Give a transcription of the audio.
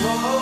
Oh.